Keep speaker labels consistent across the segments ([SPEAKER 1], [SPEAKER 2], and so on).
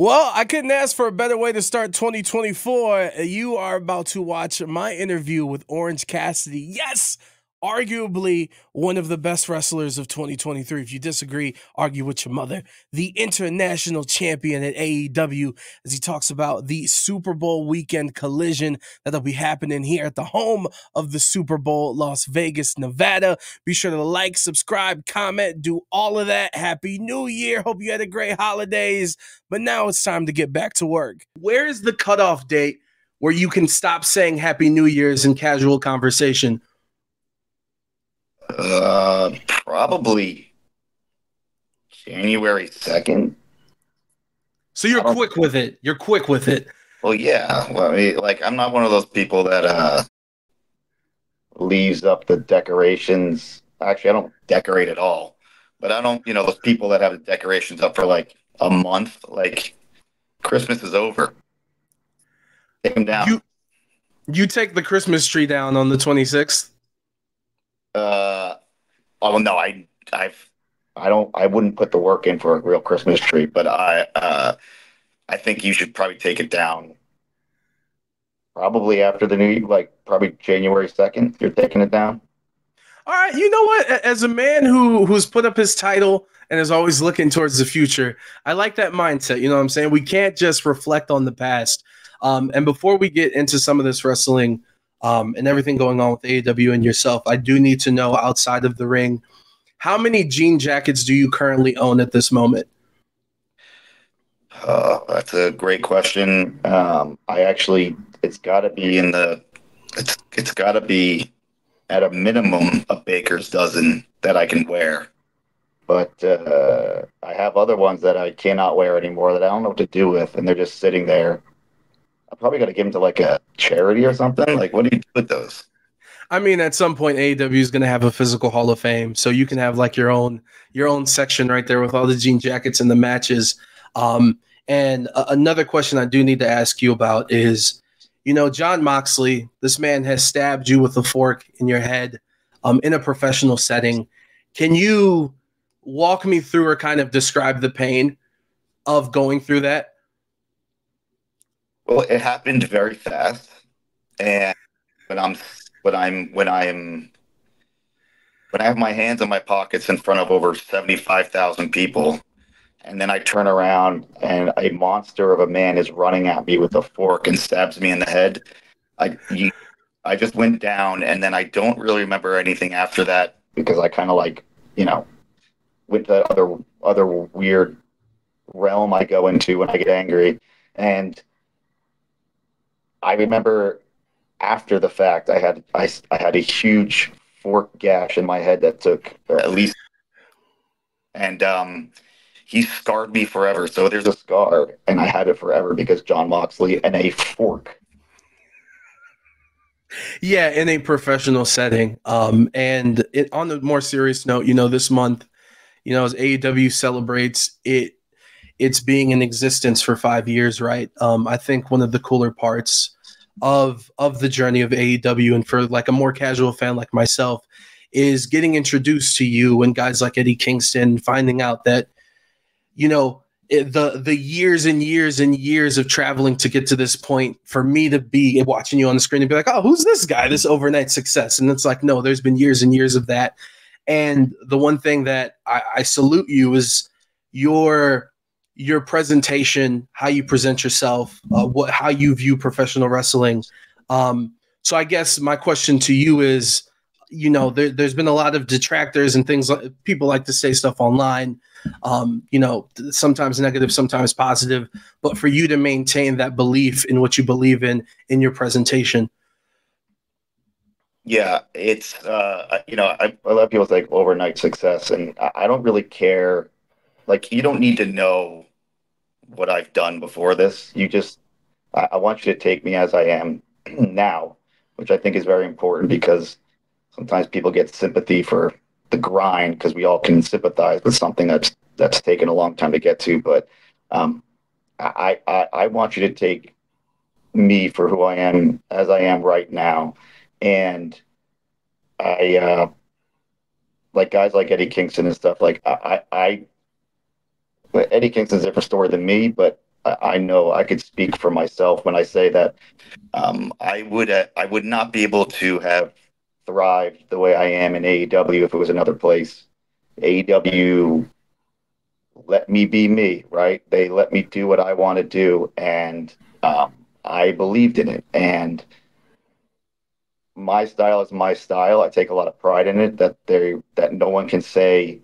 [SPEAKER 1] Well, I couldn't ask for a better way to start 2024. You are about to watch my interview with Orange Cassidy. Yes, arguably one of the best wrestlers of 2023. If you disagree, argue with your mother. The international champion at AEW, as he talks about the Super Bowl weekend collision that'll be happening here at the home of the Super Bowl, Las Vegas, Nevada. Be sure to like, subscribe, comment, do all of that. Happy New Year. Hope you had a great holidays. But now it's time to get back to work. Where is the cutoff date? Where you can stop saying Happy New Year's in casual conversation
[SPEAKER 2] uh, probably January second.
[SPEAKER 1] So you're quick with it. You're quick with it.
[SPEAKER 2] Well, yeah. Well, I mean, like I'm not one of those people that uh leaves up the decorations. Actually, I don't decorate at all. But I don't, you know, those people that have the decorations up for like a month. Like Christmas is over. Take them down.
[SPEAKER 1] You you take the Christmas tree down on the 26th.
[SPEAKER 2] Uh, oh no, I I've I don't I wouldn't put the work in for a real Christmas tree, but I uh, I think you should probably take it down. Probably after the new like probably January second, you're taking it down.
[SPEAKER 1] All right, you know what? As a man who who's put up his title and is always looking towards the future, I like that mindset. You know what I'm saying? We can't just reflect on the past. Um, and before we get into some of this wrestling um, and everything going on with AEW and yourself, I do need to know outside of the ring, how many jean jackets do you currently own at this moment?
[SPEAKER 2] Uh, that's a great question. Um, I actually, it's got to be in the, it's it's got to be at a minimum a baker's dozen that I can wear. But uh, I have other ones that I cannot wear anymore that I don't know what to do with, and they're just sitting there I probably got to give them to like a charity or something. Like, what do you do with those?
[SPEAKER 1] I mean, at some point, AEW is going to have a physical Hall of Fame, so you can have like your own your own section right there with all the jean jackets and the matches. Um, and another question I do need to ask you about is, you know, Jon Moxley, this man has stabbed you with a fork in your head, um, in a professional setting. Can you walk me through or kind of describe the pain of going through that?
[SPEAKER 2] Well, it happened very fast, and when I'm when I'm when I'm when I have my hands in my pockets in front of over seventy five thousand people, and then I turn around and a monster of a man is running at me with a fork and stabs me in the head. I you, I just went down, and then I don't really remember anything after that because I kind of like you know went to other other weird realm I go into when I get angry, and I remember after the fact, I had I, I had a huge fork gash in my head that took at least, and um, he scarred me forever. So there's a scar, and I had it forever because Jon Moxley and a fork.
[SPEAKER 1] Yeah, in a professional setting. Um, and it, on the more serious note, you know, this month, you know, as AEW celebrates it it's being in existence for five years, right? Um, I think one of the cooler parts of of the journey of AEW, and for like a more casual fan like myself, is getting introduced to you and guys like Eddie Kingston, finding out that you know it, the the years and years and years of traveling to get to this point for me to be watching you on the screen and be like, oh, who's this guy? This overnight success, and it's like, no, there's been years and years of that. And the one thing that I, I salute you is your your presentation, how you present yourself, uh, what how you view professional wrestling. Um, so I guess my question to you is, you know, there, has been a lot of detractors and things like people like to say stuff online. Um, you know, sometimes negative, sometimes positive. But for you to maintain that belief in what you believe in in your presentation.
[SPEAKER 2] Yeah, it's uh, you know, I, a lot of people like overnight success, and I don't really care. Like, you don't need to know what I've done before this. You just, I, I want you to take me as I am now, which I think is very important because sometimes people get sympathy for the grind because we all can sympathize with something that's that's taken a long time to get to. But um, I, I I want you to take me for who I am as I am right now, and I uh, like guys like Eddie Kingston and stuff. Like I I Eddie Kingston's a different story than me, but I, know I could speak for myself when I say that um, I would uh, I would not be able to have thrived the way I am in AEW if it was another place. AEW let me be me, right? They let me do what I want to do, and um, I believed in it. And my style is my style. I take a lot of pride in it. That they that no one can say,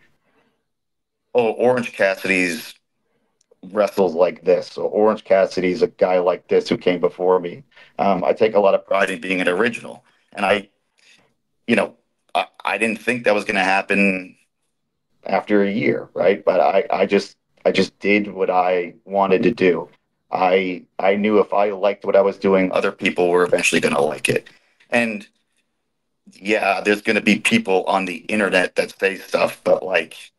[SPEAKER 2] "Oh, Orange Cassidy's wrestles like this," or "Orange Cassidy's a guy like this who came before me." Um, I take a lot of pride in being an original, and I, you know, I, I didn't think that was going to happen after a year, right? But I, I just, I just did what I wanted to do. I, I knew if I liked what I was doing, other people were eventually going to like it. And yeah, there's going to be people on the internet that say stuff, but like,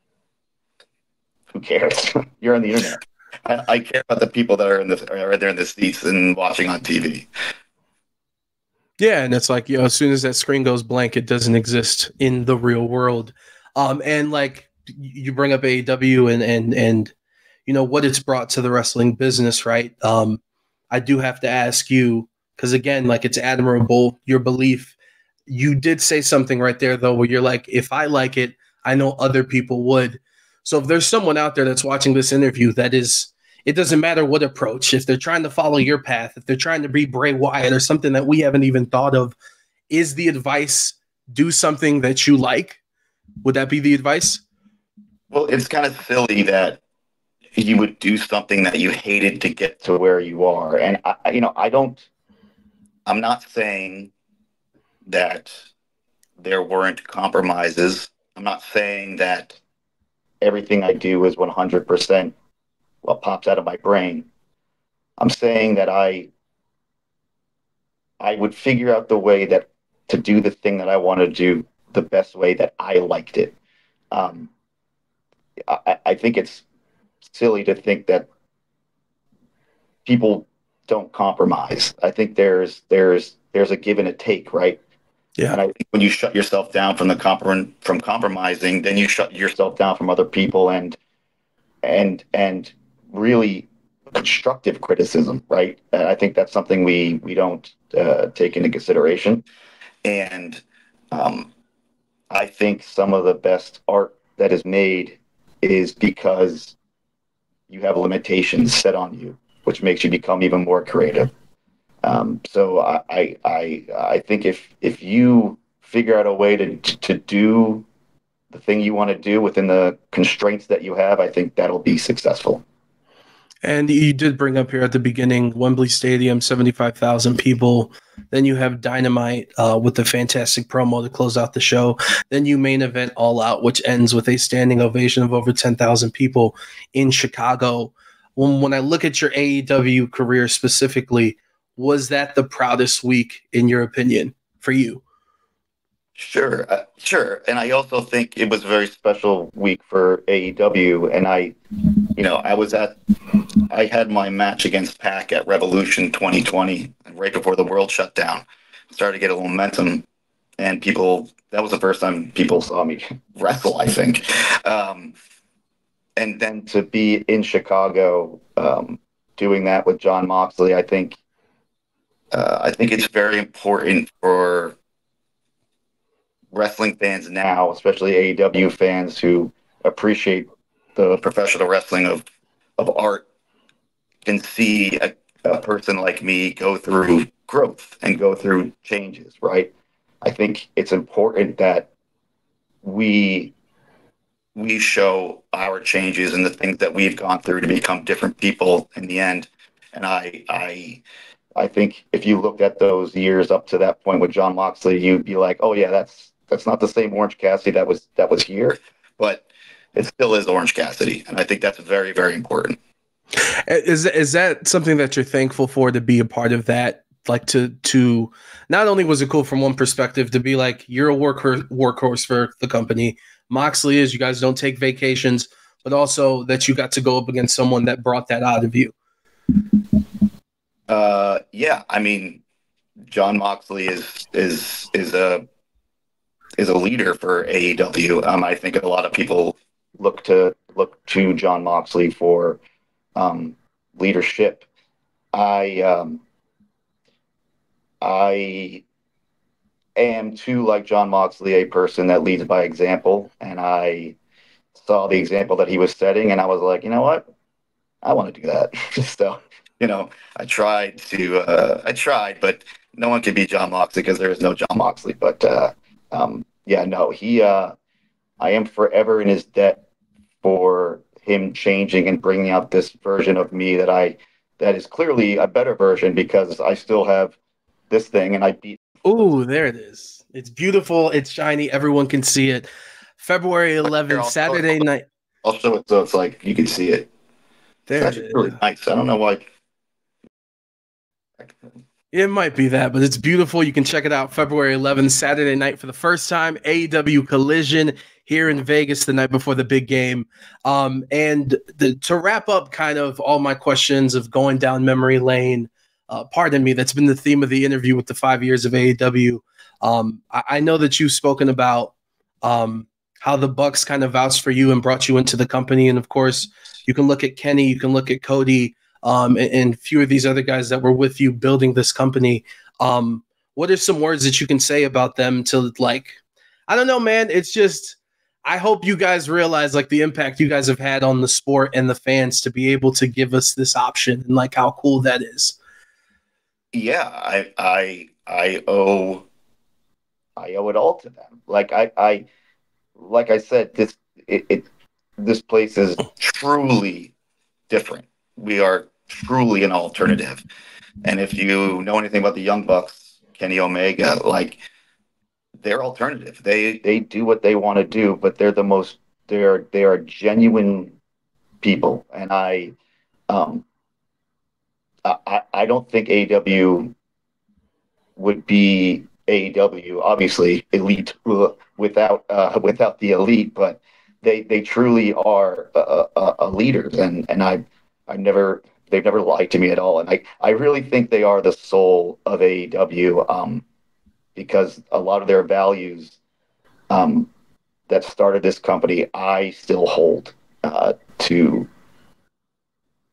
[SPEAKER 2] who cares? You're on the internet. I, I, care about the people that are in the are there in the seats and watching on TV.
[SPEAKER 1] Yeah, and it's like you know, as soon as that screen goes blank, it doesn't exist in the real world. Um, and like you bring up AEW and and and you know what it's brought to the wrestling business, right? Um, I do have to ask you because again, like it's admirable your belief. You did say something right there though, where you're like, if I like it, I know other people would. So if there's someone out there that's watching this interview that is, it doesn't matter what approach. If they're trying to follow your path, if they're trying to be Bray Wyatt or something that we haven't even thought of, is the advice do something that you like? Would that be the advice?
[SPEAKER 2] Well, it's kind of silly that you would do something that you hated to get to where you are. And I, you know, I don't, I'm not saying that there weren't compromises. I'm not saying that everything I do is 100% what pops out of my brain. I'm saying that I I would figure out the way that to do the thing that I want to do the best way that I liked it. Um, I, I think it's silly to think that people don't compromise. I think there's there's there's a give and a take, right?
[SPEAKER 1] Yeah.
[SPEAKER 2] And I think when you shut yourself down from the comprom- from compromising, then you shut yourself down from other people and and and really constructive criticism, right? And I think that's something we we don't uh, take into consideration. And um, I think some of the best art that is made is because you have limitations set on you, which makes you become even more creative. Um, so I, I, I think if if you figure out a way to to do the thing you want to do within the constraints that you have, I think that'll be successful.
[SPEAKER 1] And you did bring up here at the beginning Wembley Stadium, 75,000 people. Then you have Dynamite uh, with the fantastic promo to close out the show. Then you main event All Out, which ends with a standing ovation of over 10,000 people in Chicago. When, when I look at your AEW career specifically, was that the proudest week, in your opinion, for you?
[SPEAKER 2] Sure, uh, sure. And I also think it was a very special week for AEW. And I, you know, I was at, I had my match against PAC at Revolution 2020, right before the world shut down. Started to get a momentum, and people, that was the first time people saw me wrestle, I think. Um, and then to be in Chicago um, doing that with Jon Moxley, I think, uh, I think it's very important for wrestling fans now, especially AEW fans who appreciate the professional wrestling of of art, can see a, a person like me go through growth and go through changes. Right. I think it's important that we we show our changes and the things that we've gone through to become different people in the end. And I I I think if you looked at those years up to that point with Jon Moxley, you'd be like, oh yeah, that's that's not the same Orange Cassidy that was that was here, but it still is Orange Cassidy, and I think that's very very important.
[SPEAKER 1] Is is that something that you're thankful for to be a part of that? Like to to not only was it cool from one perspective to be like you're a workhorse workhorse for the company. Moxley is you guys don't take vacations, but also that you got to go up against someone that brought that out of you.
[SPEAKER 2] Uh, yeah, I mean, Jon Moxley is is is a is a leader for AEW. Um, I think a lot of people look to look to Jon Moxley for um, leadership. I um, I am too like Jon Moxley, a person that leads by example, and I saw the example that he was setting, and I was like, you know what, I want to do that. so, you know, I tried to, uh, I tried, but no one could be Jon Moxley because there is no Jon Moxley. But uh, um, yeah, no, he, uh, I am forever in his debt for him changing and bringing out this version of me that I, that is clearly a better version because I still have this thing and I beat.
[SPEAKER 1] Oh, there it is. It's beautiful. It's shiny. Everyone can see it. February 11th, Saturday night.
[SPEAKER 2] I'll show it so it's like you can see it. There it's it really nice. I don't know why.
[SPEAKER 1] It might be that, but it's beautiful. You can check it out February 11th, Saturday night for the first time. AEW Collision here in Vegas the night before the big game. Um, and the, to wrap up kind of all my questions of going down memory lane, uh, pardon me, that's been the theme of the interview with the five years of AEW. Um, I, I, know that you've spoken about um, how the Bucks kind of vouched for you and brought you into the company. And of course, you can look at Kenny, you can look at Cody, um, and, and, few of these other guys that were with you building this company. Um, what are some words that you can say about them to like, I don't know, man. It's just, I hope you guys realize like the impact you guys have had on the sport and the fans to be able to give us this option and like how cool that is.
[SPEAKER 2] Yeah, I, I, I owe, I owe it all to them. Like I, I, like I said, this it, it this place is truly different. We are truly an alternative. And if you know anything about the Young Bucks, Kenny Omega, like they're alternative. They they do what they want to do, but they're the most they're they are genuine people. And I um I, I don't think AW would be AW obviously elite without uh, without the elite, but they they truly are a, a, a leader, and and I I never they've never lied to me at all, and I I really think they are the soul of AEW, um, because a lot of their values, um, that started this company, I still hold uh, to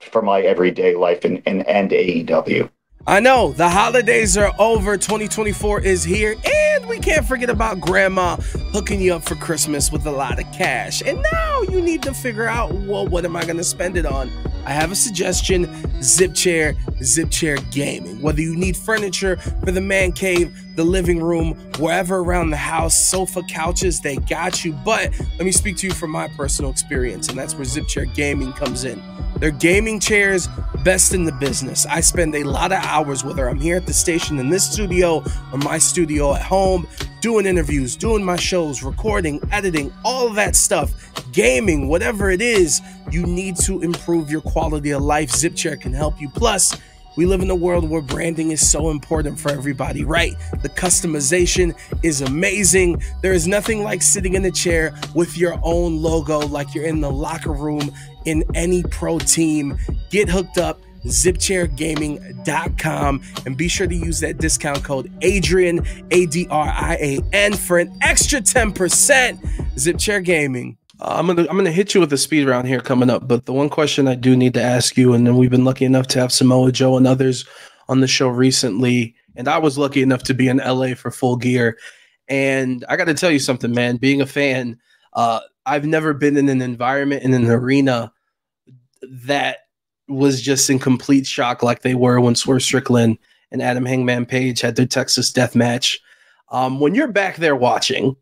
[SPEAKER 2] for my everyday life and and, and AEW.
[SPEAKER 1] I know the holidays are over, 2024 is here, and we can't forget about grandma hooking you up for Christmas with a lot of cash. And now you need to figure out, well, what am I going to spend it on? I have a suggestion Zip Chair, Zip Chair Gaming. Whether you need furniture for the man cave, the living room, wherever around the house, sofa, couches, they got you. But let me speak to you from my personal experience, and that's where Zip Chair Gaming comes in. They're gaming chairs, best in the business. I spend a lot of hours, whether I'm here at the station in this studio or my studio at home, doing interviews, doing my shows, recording, editing, all that stuff, gaming, whatever it is, you need to improve your quality of life. ZipChair can help you. Plus, we live in a world where branding is so important for everybody, right? The customization is amazing. There is nothing like sitting in a chair with your own logo, like you're in the locker room in any pro team. Get hooked up zipchairgaming.com and be sure to use that discount code Adrian A D R I A N for an extra 10% Zipchair Gaming. Uh, I'm gonna I'm gonna hit you with a speed round here coming up, but the one question I do need to ask you, and then we've been lucky enough to have Samoa Joe and others on the show recently, and I was lucky enough to be in LA for full gear. And I got to tell you something, man. Being a fan, uh, I've never been in an environment in an arena that was just in complete shock, like they were when Swerve Strickland and Adam Hangman Page had their Texas death match. Um, when you're back there watching,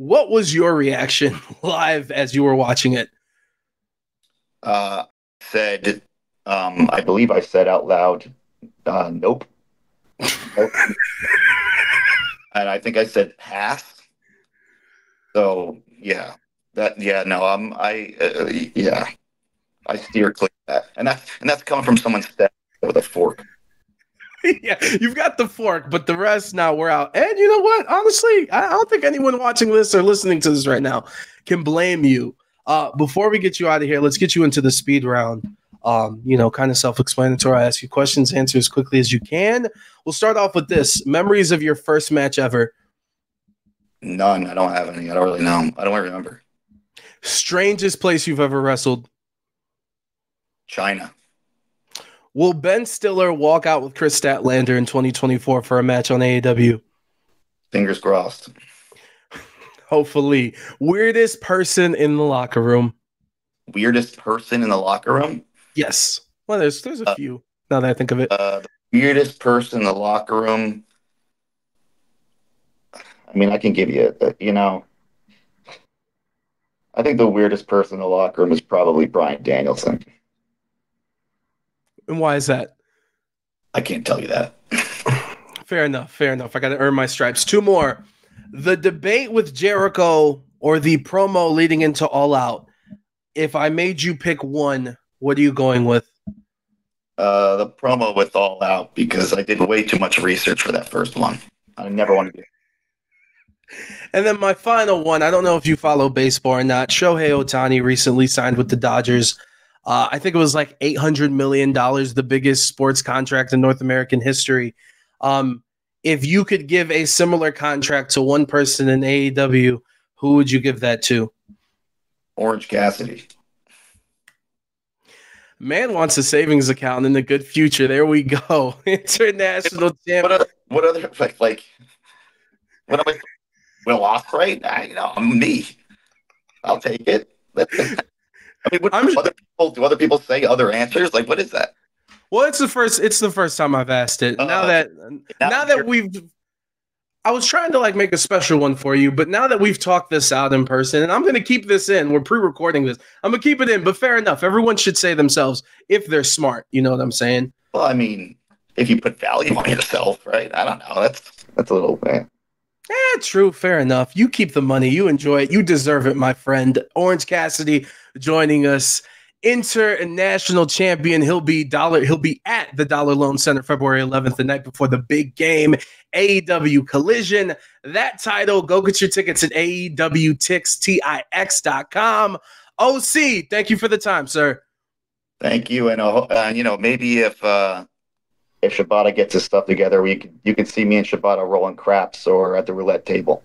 [SPEAKER 1] what was your reaction live as you were watching it?
[SPEAKER 2] Uh, said, um, I believe I said out loud, uh, nope. nope. and I think I said half. So yeah, that yeah no I'm I uh, yeah I steer clear of that, and that's and that's coming from someone stabbed with a fork.
[SPEAKER 1] yeah, you've got the fork, but the rest now we're out. And you know what? Honestly, I don't think anyone watching this or listening to this right now can blame you. Uh, before we get you out of here, let's get you into the speed round. Um, you know, kind of self-explanatory. I ask you questions, answer as quickly as you can. We'll start off with this: memories of your first match ever.
[SPEAKER 2] None. I don't have any. I don't really know. I don't remember.
[SPEAKER 1] Strangest place you've ever wrestled.
[SPEAKER 2] China.
[SPEAKER 1] Will Ben Stiller walk out with Kris Statlander in 2024 for a match on AEW?
[SPEAKER 2] Fingers crossed.
[SPEAKER 1] Hopefully. Weirdest person in the locker room.
[SPEAKER 2] Weirdest person in the locker room?
[SPEAKER 1] Yes. Well, there's there's a uh, few now that I think of it.
[SPEAKER 2] Uh, the weirdest person in the locker room. I mean, I can give you, a, you know, I think the weirdest person in the locker room is probably Bryan Danielson.
[SPEAKER 1] And why is that?
[SPEAKER 2] I can't tell you that.
[SPEAKER 1] fair enough. Fair enough. I got to earn my stripes. Two more. The debate with Jericho or the promo leading into All Out. If I made you pick one, what are you going with?
[SPEAKER 2] Uh, the promo with All Out because I did way too much research for that first one. I never want to do.
[SPEAKER 1] And then my final one. I don't know if you follow baseball or not. Shohei Ohtani recently signed with the Dodgers. Uh, I think it was like eight hundred million dollars, the biggest sports contract in North American history. Um, if you could give a similar contract to one person in AEW, who would you give that to?
[SPEAKER 2] Orange Cassidy.
[SPEAKER 1] Man wants a savings account in the good future. There we go. International
[SPEAKER 2] champ. What other, what other like, like what am I? Will Ospreay? I, you know, me. I'll take it. I mean, what, I'm, other people do other people say other answers? Like, what is that?
[SPEAKER 1] Well, it's the first. It's the first time I've asked it. Uh, now that now, now that we've, I was trying to like make a special one for you, but now that we've talked this out in person, and I'm going to keep this in. We're pre-recording this. I'm gonna keep it in. But fair enough. Everyone should say themselves if they're smart. You know what I'm saying?
[SPEAKER 2] Well, I mean, if you put value on yourself, right? I don't know. That's that's a little. Eh.
[SPEAKER 1] Eh, true, fair enough. You keep the money, you enjoy it, you deserve it, my friend. Orange Cassidy joining us, international champion. He'll be dollar. He'll be at the Dollar Loan Center February 11th, the night before the big game, AEW Collision. That title, go get your tickets at AEWTix.com. OC, thank you for the time, sir.
[SPEAKER 2] Thank you, and uh, you know maybe if uh, if Shibata gets his stuff together, we you could see me and Shibata rolling craps or at the roulette table.